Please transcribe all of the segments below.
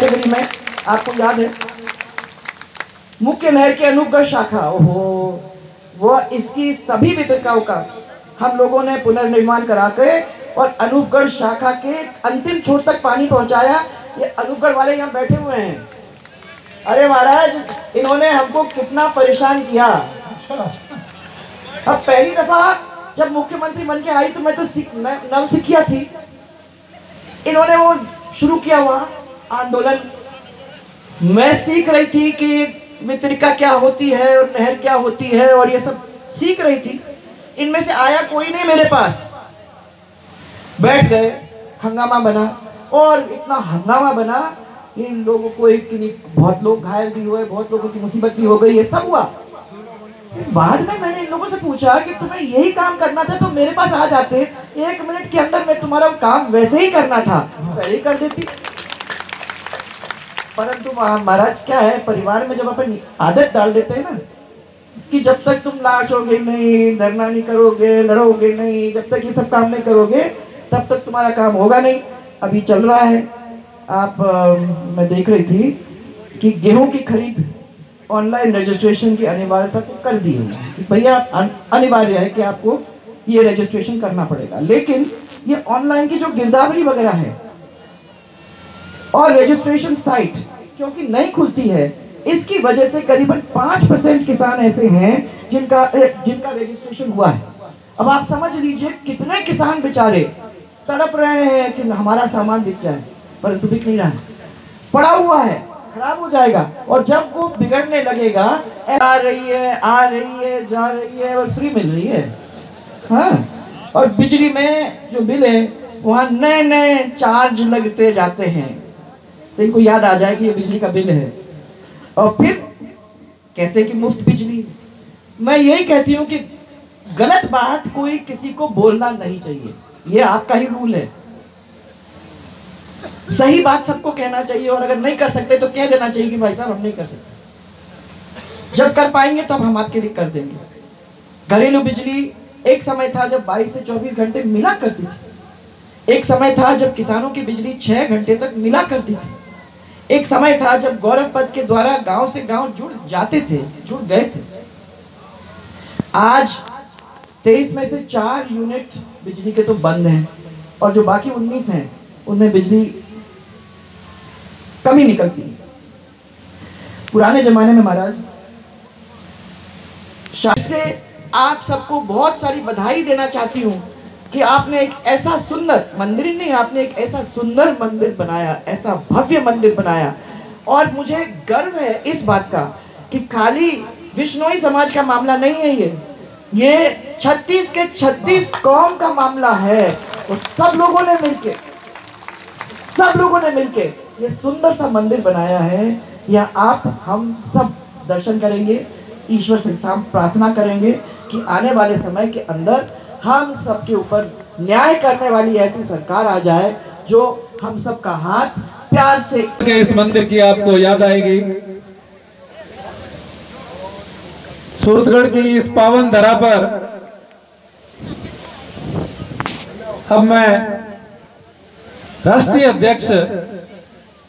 Category में आपको याद है? मुख्य नहर के अनुग्रह शाखा ओहो वह इसकी सभी वितरकाओं का हम लोगों ने पुनर्निर्माण करा के और अनुगढ़ शाखा के अंतिम छोर तक पानी पहुँचाया। ये अनुगढ़ वाले यहाँ बैठे हुए हैं। अरे महाराज इन्होंने हमको कितना परेशान किया। अब पहली दफ़ा जब मुख्यमंत्री बन के आई तो मैं तो सीख- न- नवसिखिया थी। इन्होंने वो शुरू किया हुआ। आंदोलन। मैं सीख रही थी कि वितरिका क्या होती है और नहर क्या होती है और ये सब सीख रही थी। इनमें से आया कोई नहीं मेरे पास। बैठ गए, हंगामा बना और इतना हंगामा बना इन लोगों को एक बहुत लोग घायल भी हुए, बहुत लोगों की मुसीबत भी हो गई, ये सब हुआ। बाद में मैंने इन लोगों से पूछा कि तुम्हें यही काम करना था तो मेरे पास आ जाते। एक मिनट के अंदर मैं तुम्हारा काम वैसे ही करना था। पहले कर देती। परंतु महाराज क्या है? परिवार में जब अपन आदत डाल देते हैं ना कि जब तक तुम नाचोगे नहीं धरना नहीं करोगे लड़ोगे नहीं जब तक ये सब काम नहीं करोगे तब तक तुम्हारा काम होगा नहीं। अभी चल रहा है। आप अ, मैं देख रही थी कि गेहूँ की खरीद ऑनलाइन रजिस्ट्रेशन की अनिवार्यता को कर दी है। भैया अनिवार्य है कि आपको ये रजिस्ट्रेशन करना पड़ेगा। लेकिन ये ऑनलाइन की जो गिरदावरी वगैरह है और रजिस्ट्रेशन साइट क्योंकि नहीं खुलती है, इसकी वजह से करीबन पाँच परसेंट किसान ऐसे हैं जिनका जिनका रजिस्ट्रेशन हुआ है। अब आप समझ लीजिए कितने किसान बेचारे तड़प रहे हैं कि हमारा सामान बिक जाए, परंतु बिक नहीं रहा। है पड़ा हुआ है, खराब हो जाएगा, और जब वो बिगड़ने लगेगा आ रही है, आ रही है, जा रही है, और फ्री मिल रही है। हाँ और बिजली में जो बिल है, वहाँ नए नए चार्ज लगते जाते हैं। तो इनको याद आ जाए कि ये बिजली का बिल है। और फिर कहते हैं कि मुफ़्त बिजली। मैं यही कहती हूँ कि गलत बात कोई किसी को बोलना नहीं चाहिए। ये आपका ही रूल है। सही बात सबको कहना चाहिए और अगर नहीं कर सकते तो कह देना चाहिए कि भाई साहब, हम नहीं कर सकते। जब कर पाएँगे तब हम आपके लिए कर देंगे। घरेलू बिजली एक समय था जब 22 से 24 घंटे मिला करती थी। एक समय था जब किसानों की बिजली छह घंटे तक मिला करती थी। एक समय था जब गौरव पद के द्वारा गाँव से गाँव जुड़ जाते थे, जुड़ गए थे। आज तेईस में से चार यूनिट बिजली के तो बंद हैं और जो बाकी उन्नीस हैं, उनमें बिजली कमी निकलती है पुराने जमाने में महाराज से आप सबको बहुत सारी बधाई देना चाहती हूँ। कि आपने एक ऐसा सुंदर मंदिर नहीं, आपने एक ऐसा सुंदर मंदिर बनाया, ऐसा भव्य मंदिर बनाया। और मुझे गर्व है इस बात का कि खाली विश्नोई समाज का मामला नहीं है ये। ये 36 के 36 कौम का मामला है और सब लोगों ने मिलके, सब लोगों ने मिलके ये सुंदर सा मंदिर बनाया है। या आप, हम सब दर्शन करेंगे, ईश्वर से प्रार्थना करेंगे कि आने वाले समय के अंदर हम सबके ऊपर न्याय करने वाली ऐसी सरकार आ जाए जो हम सबका हाथ प्यार से के इस मंदिर की आपको याद आएगी। सूरतगढ़ की इस पावन धरा पर अब मैं राष्ट्रीय अध्यक्ष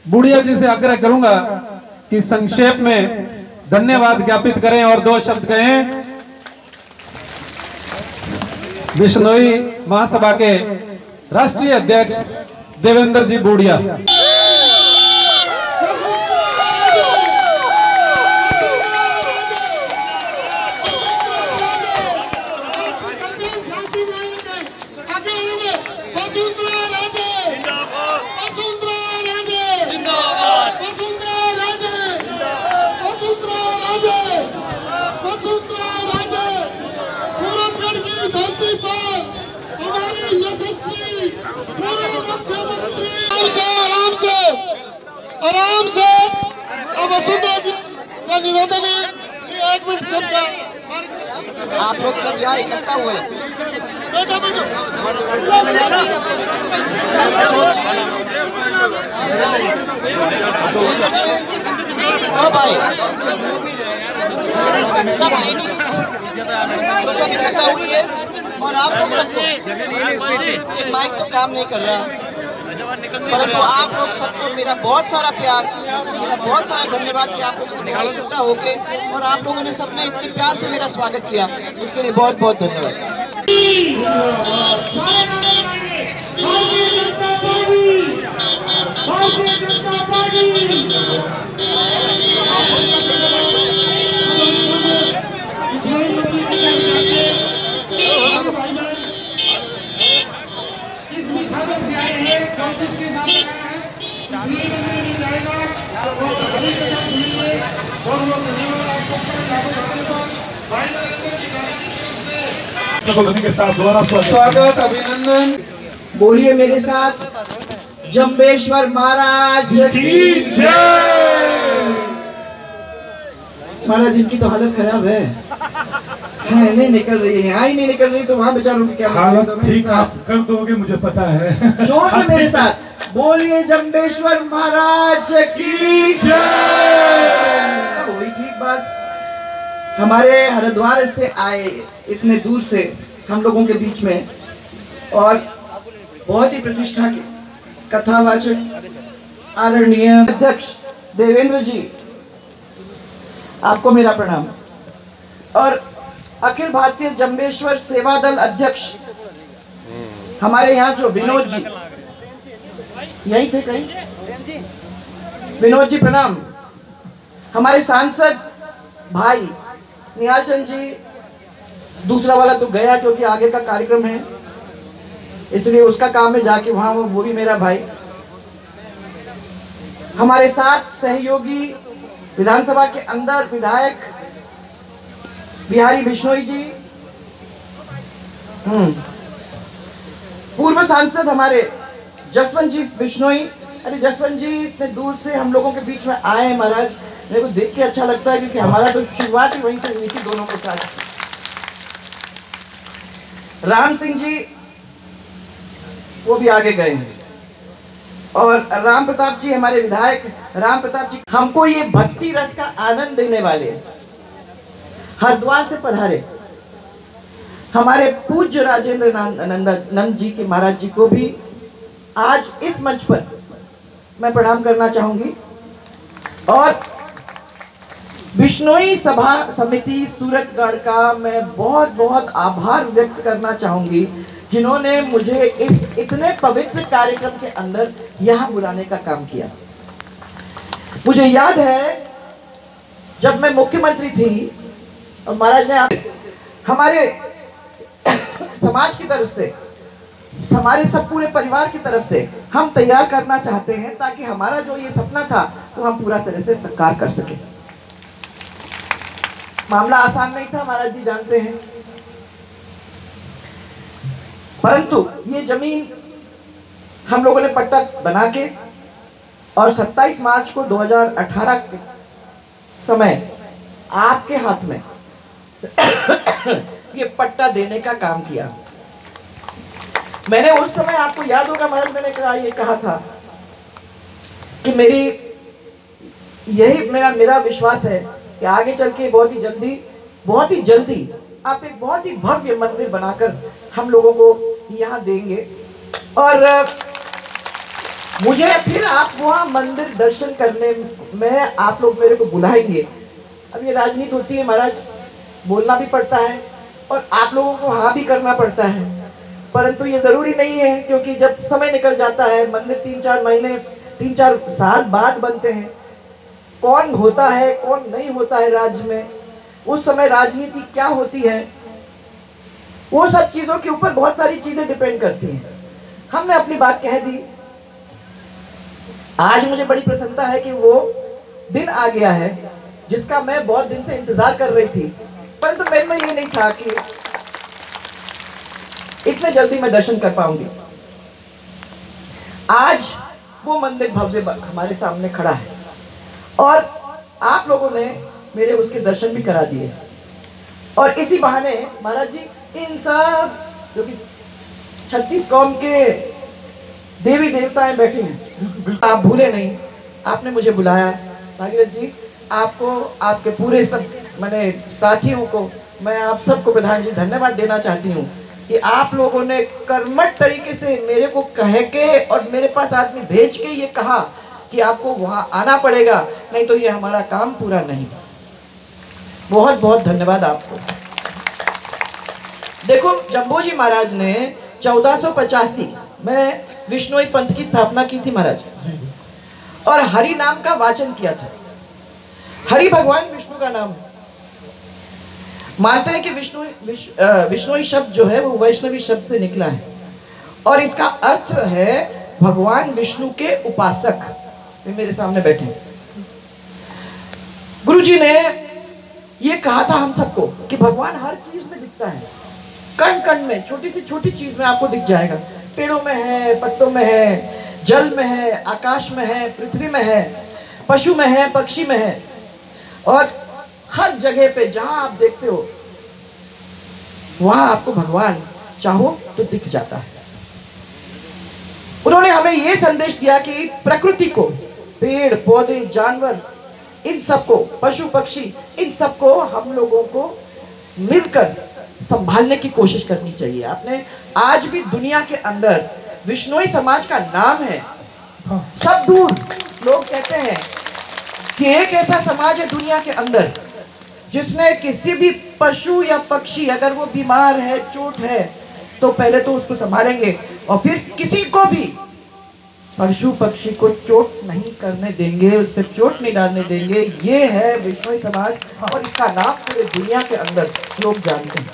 बुढ़िया जी से आग्रह करूँगा कि संक्षेप में धन्यवाद ज्ञापित करें और दो शब्द कहें। बिश्नोई महासभा के राष्ट्रीय अध्यक्ष देवेंद्र जी बूढ़िया शांति बनाए रखें आगे आएँगे वसुंधरा राजे वसुंधरा राजे वसुंधरा राजे वसुंधरा राजे वसुंधरा राजे सूरतगढ़ की धरती पर हमारे यशस्वी पूर्व मुख्यमंत्री आराम से आराम से। और वसुंधरा जी से निवेदन है कि एक मिनट सबका आप लोग सब यहाँ इकट्ठा हुए बैठो बैठो। भाई सब लेडी जो सब इकट्ठा हुई है और आप लोग सबको ये माइक तो काम नहीं कर रहा। परंतु आप लोग सबको मेरा बहुत सारा प्यार मेरा बहुत सारा धन्यवाद कि आप लोग सब यहाँ इकट्ठा होके और आप लोगों ने सबने इतने प्यार से मेरा स्वागत किया। उसके लिए बहुत बहुत धन्यवाद। चौंतीस के साथ आया है जाएगा और अभी के साथ मिलिए बहुत बहुत धन्यवाद आप सबका यहाँ पर आने पर भाई नरेंद्र की की तरफ़ से ध्वनि के साथ दोबारा स्वागत स्वागत अभिनंदन। बोलिए मेरे साथ जम्बेश्वर महाराज। महाराज इनकी तो हालत खराब है। नहीं निकल रही है। ही नहीं निकल रही तो वहाँ बेचारों की क्या हालत हालत ठीक आप कर दोगे मुझे पता है। ज़ोर से मेरे साथ। बोलिए जम्बेश्वर महाराज की वही ठीक बात? हमारे हरिद्वार से आए इतने दूर से हम लोगों के बीच में और बहुत ही प्रतिष्ठा के। कथावाचक आदरणीय अध्यक्ष देवेंद्र जी आपको मेरा प्रणाम। और अखिल भारतीय जम्बेश्वर सेवा दल अध्यक्ष। हमारे यहाँ जो विनोद जी यही थे कहीं? विनोद जी, प्रणाम। हमारे सांसद भाई निहाल चंद जी, दूसरा वाला तो गया क्योंकि आगे का कार्यक्रम है। इसलिए उसका काम है जाके वहाँ, वो भी मेरा भाई। हमारे साथ सहयोगी विधानसभा के अंदर विधायक बिहारी बिश्नोई जी। हम्म। पूर्व सांसद हमारे जसवंत जी बिश्नोई। अरे जसवंत जी, इतने दूर से हम लोगों के बीच में आए हैं महाराज। मेरे को देख के अच्छा लगता है क्योंकि हमारा तो शुरुआत ही वहीं से हुई थी दोनों के साथ। राम सिंह जी, वो भी आगे गए हैं। और राम प्रताप जी हमारे विधायक, राम प्रताप जी, हमको ये भक्ति रस का आनंद देने वाले हैं। हरिद्वार से पधारे। हमारे पूज्य राजेंद्र नंद जी के महाराज जी को भी आज इस मंच पर मैं प्रणाम करना चाहूँगी। और बिश्नोई सभा समिति सूरतगढ़ का मैं बहुत बहुत आभार व्यक्त करना चाहूँगी, जिन्होंने मुझे इस इतने पवित्र कार्यक्रम के अंदर यहाँ बुलाने का काम किया। मुझे याद है, जब मैं मुख्यमंत्री थी और महाराज ने हमारे समाज की तरफ़ से, हमारे सब पूरे परिवार की तरफ़ से हम तैयार करना चाहते हैं ताकि हमारा जो ये सपना था, वो हम पूरा तरह से साकार कर सके। मामला आसान नहीं था, महाराज जी जानते हैं। परंतु ये ज़मीन हम लोगों ने पट्टा बना के और 27 मार्च को 2018 के समय आपके हाथ में ये पट्टा देने का काम किया। मैंने उस समय आपको याद होगा महाराज मैंने कहा, ये कहा था कि मेरी, यही मेरा मेरा विश्वास है कि आगे चल के बहुत ही जल्दी, बहुत ही जल्दी आप एक बहुत ही भव्य मंदिर बनाकर हम लोगों को यहाँ देंगे। और, मुझे फिर आप वहाँ मंदिर दर्शन करने में आप लोग मेरे को बुलाएँगे। अब ये राजनीति होती है महाराज बोलना भी पड़ता है और आप लोगों को हाँ भी करना पड़ता है। परंतु ये ज़रूरी नहीं है क्योंकि जब समय निकल जाता है मंदिर तीन चार महीने, तीन चार साल बाद बनते हैं। कौन होता है, कौन नहीं होता है राज्य में? उस समय राजनीति क्या होती है? वो सब चीज़ों के ऊपर बहुत सारी चीज़ें डिपेंड करती हैं। हमने अपनी बात कह दी। आज मुझे बड़ी प्रसन्नता है कि वो दिन आ गया है जिसका मैं बहुत दिन से इंतज़ार कर रही थी। परंतु मेरे में ये नहीं था कि इतने जल्दी मैं दर्शन कर पाऊँगी। आज वो मंदिर भव्य हमारे सामने खड़ा है। और आप लोगों ने मेरे उसके दर्शन भी करा दिए। और इसी बहाने महाराज जी, इन सब जो कि छत्तीस कौम के देवी देवताएँ बैठे हैं आप भूले नहीं, आपने मुझे बुलाया। भागीरथ जी, आपको, आपके पूरे सब मैंने साथियों को मैं आप सबको प्रधान जी धन्यवाद देना चाहती हूँ कि आप लोगों ने कर्मठ तरीके से मेरे को कह के और मेरे पास आदमी भेज के ये कहा कि आपको वहाँ आना पड़ेगा नहीं तो ये हमारा काम पूरा नहीं। बहुत बहुत धन्यवाद आपको। देखो जम्बोजी महाराज ने 1485 में विष्णोई पंथ की स्थापना की थी महाराज। और हरि नाम का वाचन किया था। हरि भगवान विष्णु का नाम है मानते हैं कि विष्णु विष्णु शब्द जो है, वो वैष्णवी शब्द से निकला है। और इसका अर्थ है भगवान विष्णु के उपासक। मेरे सामने बैठे गुरु जी ने ये कहा था हम सबको कि भगवान हर चीज़ में दिखता है। कण कण में, छोटी सी छोटी चीज़ में आपको दिख जाएगा। पेड़ों में है, पत्तों में है, जल में है, आकाश में है, पृथ्वी में है, पशु में है, पक्षी में है। और हर जगह पे जहाँ आप देखते हो वहाँ आपको भगवान चाहो तो दिख जाता है। उन्होंने हमें यह संदेश दिया कि प्रकृति को पेड़ पौधे जानवर इन सबको पशु पक्षी इन सबको हम लोगों को मिलकर संभालने की कोशिश करनी चाहिए। आपने आज भी दुनिया के अंदर विष्णोई समाज का नाम है। सब दूर लोग कहते हैं कि एक ऐसा समाज है दुनिया के अंदर जिसने किसी भी पशु या पक्षी, अगर वो बीमार है, चोट है तो पहले तो उसको संभालेंगे। और फिर किसी को भी पशु पक्षी को चोट नहीं करने देंगे, उस पर चोट नहीं डालने देंगे। ये है विश्व समाज और इसका नाम पूरे दुनिया के अंदर लोग जानते हैं।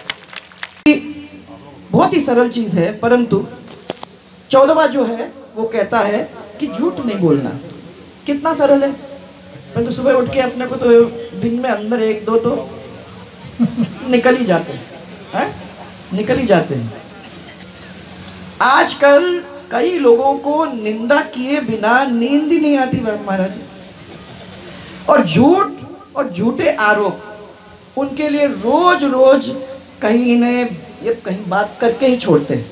बहुत ही सरल चीज़ है, परंतु चौदहवा जो है, वो कहता है कि झूठ नहीं बोलना। कितना सरल है? परंतु सुबह उठ के अपने को तो दिन में अंदर एक, दो तो निकल ही जाते हैं हैं? निकल ही जाते हैं। आजकल कई लोगों को निंदा किए बिना नींद ही नहीं आती महाराज और झूठ, और झूठे आरोप, उनके लिए रोज रोज कहीं इन्हें ये कहीं बात करके ही छोड़ते हैं।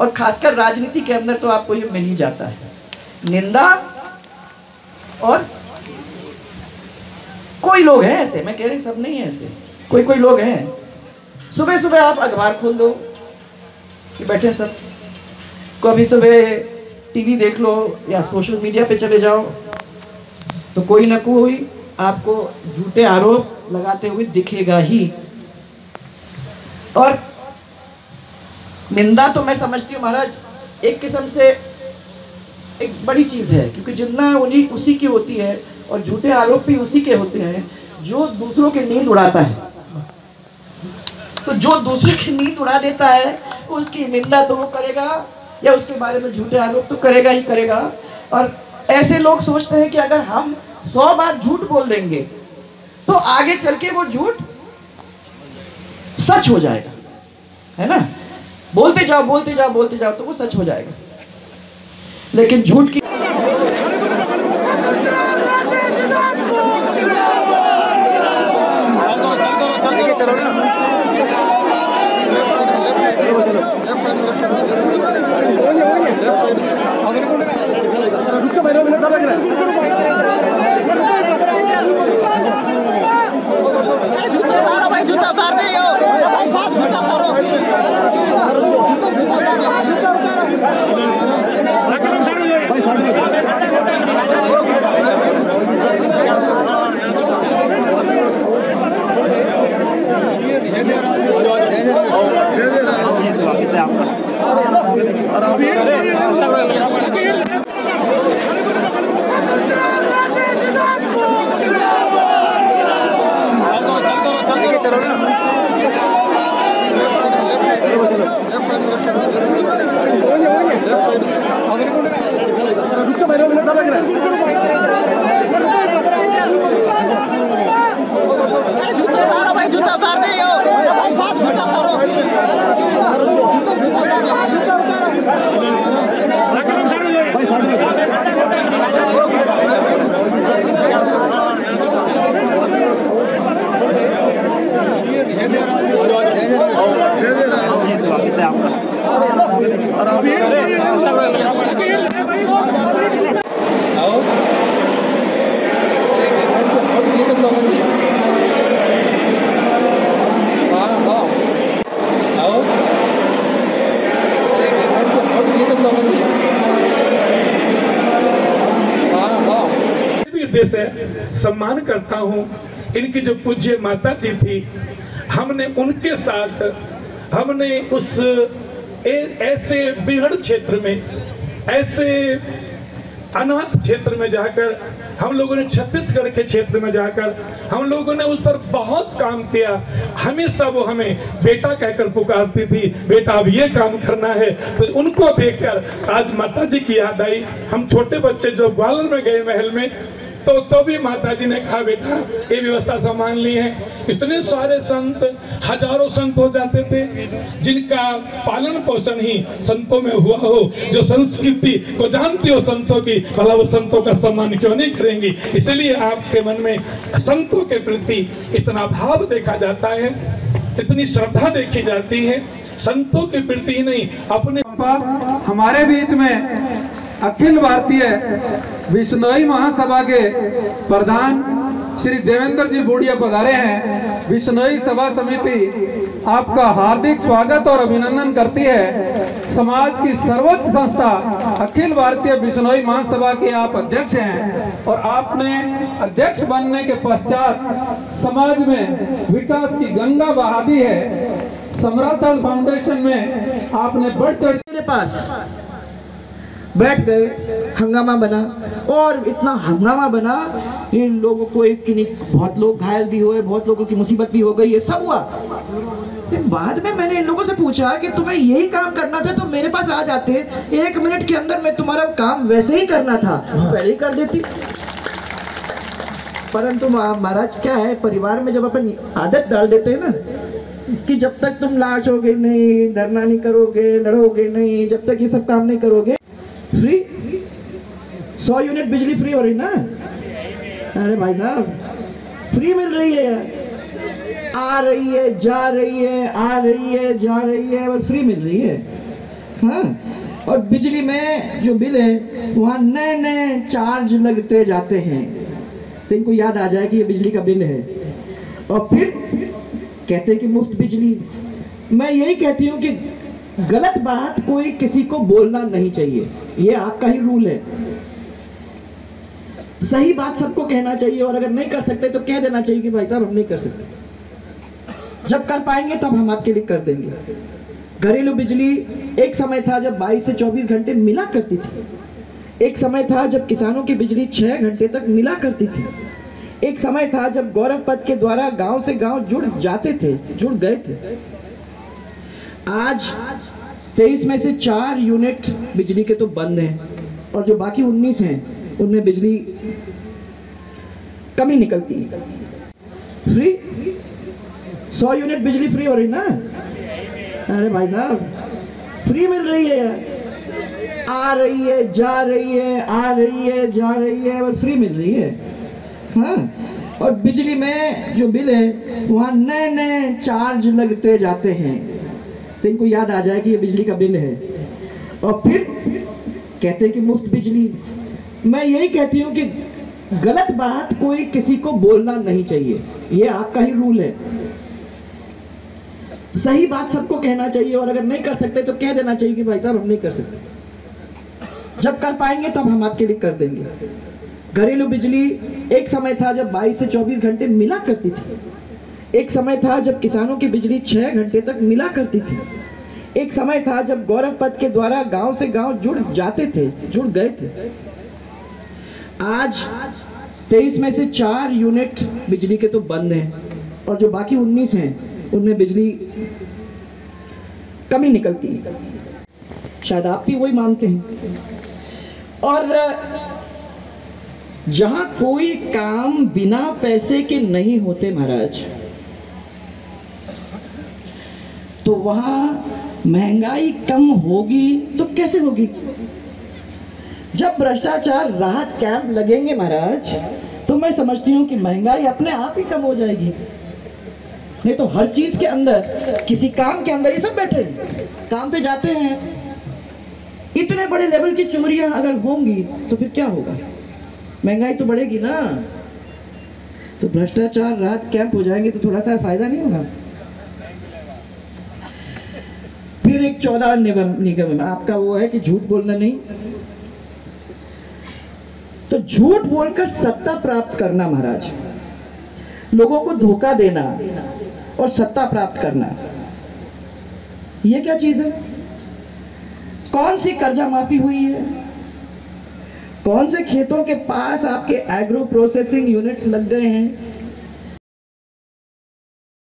और खासकर राजनीति के अंदर तो आपको ये मिल ही जाता है। निंदा और कोई लोग हैं ऐसे? मैं कह रही सब नहीं है ऐसे। कोई कोई लोग हैं? सुबह सुबह आप अखबार खोल दो, कि बैठे सब। कभी सुबह टीवी देख लो या सोशल मीडिया पे चले जाओ तो कोई ना कोई आपको झूठे आरोप लगाते हुए दिखेगा ही। और निंदा तो मैं समझती हूँ महाराज, एक किस्म से एक बड़ी चीज़ है, क्योंकि जितना उन्हीं उसी की होती है और झूठे आरोप भी उसी के होते हैं जो दूसरों की नींद उड़ाता है। तो जो दूसरे की नींद उड़ा देता है उसकी निंदा तो वो करेगा, या उसके बारे में झूठे आरोप तो करेगा ही करेगा। और ऐसे लोग सोचते हैं कि अगर हम सौ बार झूठ बोल देंगे तो आगे चल के वो झूठ सच हो जाएगा। है ना? बोलते जाओ बोलते जाओ बोलते जाओ तो वो सच हो जाएगा। लेकिन झूठ की भाई से सम्मान करता हूँ। इनकी जो पूज्य माता जी थी हमने उनके साथ हमने उस ए, ऐसे बिहड़ क्षेत्र में ऐसे अनाथ क्षेत्र में जाकर हम लोगों ने छत्तीसगढ़ के क्षेत्र में जाकर हम लोगों ने उस पर बहुत काम किया। हमेशा वो हमें बेटा कहकर पुकारती थी बेटा अब ये काम करना है। तो उनको देखकर आज माता जी की याद आई। हम छोटे बच्चे जो ग्वालियर में गए महल में तो तो भी माता जी ने कहा, बेटा, ये व्यवस्था संभाल ली है। इतने सारे संत, हज़ारों संत हो जाते थे, जिनका पालन पोषण ही संतों में हुआ हो। जो संस्कृति को जानती हो संतों की, भला वो संतों का सम्मान क्यों नहीं करेंगी? इसलिए आपके मन में संतों के प्रति इतना भाव देखा जाता है, इतनी श्रद्धा देखी जाती है। संतों के प्रति ही नहीं, अपने हमारे बीच में अखिल भारतीय विश्नोई महासभा के प्रधान श्री देवेंद्र जी बूढ़िया पधारे हैं। विश्नोई सभा समिति आपका हार्दिक स्वागत और अभिनंदन करती है। समाज की सर्वोच्च संस्था अखिल भारतीय विश्नोई महासभा के आप अध्यक्ष हैं और आपने अध्यक्ष बनने के पश्चात समाज में विकास की गंगा बहा दी है। सम्राटन फाउंडेशन में आपने बढ़ चढ़ मेरे पास बैठ गए, हंगामा बना और इतना हंगामा बना, इन लोगों को एक कि बहुत लोग घायल भी हुए, बहुत लोगों की मुसीबत भी हो गई, ये सब हुआ। बाद में मैंने इन लोगों से पूछा कि तुम्हें यही काम करना था तो मेरे पास आ जाते, एक मिनट के अंदर मैं तुम्हारा काम वैसे ही करना था, पहले ही कर देती। परंतु महाराज, क्या है, परिवार में जब अपन आदत डाल देते हैं ना, कि जब तक तुम लाशोगे नहीं, धरना नहीं करोगे, लड़ोगे नहीं, जब तक ये सब काम नहीं करोगे फ्री? सौ यूनिट बिजली फ्री हो रही ना? अरे भाई साहब, फ्री मिल रही है आ रही है, जा रही है, आ रही है, जा रही है, और फ्री मिल रही है। हाँ? और बिजली में जो बिल है, वहाँ नए नए चार्ज लगते जाते हैं। तो इनको याद आ जाए कि ये बिजली का बिल है। और फिर कहते हैं कि मुफ़्त बिजली। मैं यही कहती हूँ कि गलत बात कोई किसी को बोलना नहीं चाहिए। ये आपका ही रूल है। सही बात सबको कहना चाहिए और अगर नहीं कर सकते तो कह देना चाहिए कि भाई साहब, हम नहीं कर सकते। जब कर पाएँगे तब हम आपके लिए कर देंगे। घरेलू बिजली एक समय था जब 22 से 24 घंटे मिला करती थी। एक समय था जब किसानों की बिजली छह घंटे तक मिला करती थी। एक समय था जब गौरव पद के द्वारा गाँव से गाँव जुड़ जाते थे, जुड़ गए थे। आज तेईस में से चार यूनिट बिजली के तो बंद हैं और जो बाकी उन्नीस हैं, उनमें बिजली कमी निकलती है। फ्री सौ यूनिट बिजली फ्री हो रही ना? अरे भाई साहब फ्री मिल रही है आ रही है, जा रही है, आ रही है, जा रही है, और फ्री मिल रही है। हाँ? और बिजली में जो बिल है, वहाँ नए नए चार्ज लगते जाते हैं। तो इनको याद आ जाए कि ये बिजली का बिल है। और फिर कहते हैं कि मुफ़्त बिजली। मैं यही कहती हूँ कि गलत बात कोई किसी को बोलना नहीं चाहिए। ये आपका ही रूल है। सही बात सबको कहना चाहिए और अगर नहीं कर सकते तो कह देना चाहिए कि भाई साहब, हम नहीं कर सकते। जब कर पाएँगे तब हम आपके लिए कर देंगे। घरेलू बिजली एक समय था जब 22 से 24 घंटे मिला करती थी। एक समय था जब किसानों की बिजली छह घंटे तक मिला करती थी। एक समय था जब गौरव पथ के द्वारा गाँव से गाँव जुड़ जाते थे, जुड़ गए थे। आज तेईस में से चार यूनिट बिजली के तो बंद हैं और जो बाकी उन्नीस हैं, उनमें बिजली कमी निकलती है। शायद आप भी वही मानते हैं। और, जहाँ कोई काम बिना पैसे के नहीं होते महाराज तो वहाँ महँगाई कम होगी तो कैसे होगी? जब भ्रष्टाचार राहत कैंप लगेंगे महाराज तो मैं समझती हूँ कि महँगाई अपने आप ही कम हो जाएगी। नहीं तो हर चीज़ के अंदर, किसी काम के अंदर ये सब बैठे काम पे जाते हैं। इतने बड़े लेवल की चोरियाँ अगर होंगी तो फिर क्या होगा? महँगाई तो बढ़ेगी ना। तो भ्रष्टाचार राहत कैंप हो जाएँगे तो थोड़ा सा फ़ायदा नहीं होगा? फिर एक चौदह निगम निगम, आपका वो है कि झूठ बोलना नहीं। तो झूठ बोलकर सत्ता प्राप्त करना महाराज, लोगों को धोखा देना और सत्ता प्राप्त करना, ये क्या चीज़ है? कौन सी कर्जा माफ़ी हुई है? कौन से खेतों के पास आपके एग्रो प्रोसेसिंग यूनिट्स लग गए हैं?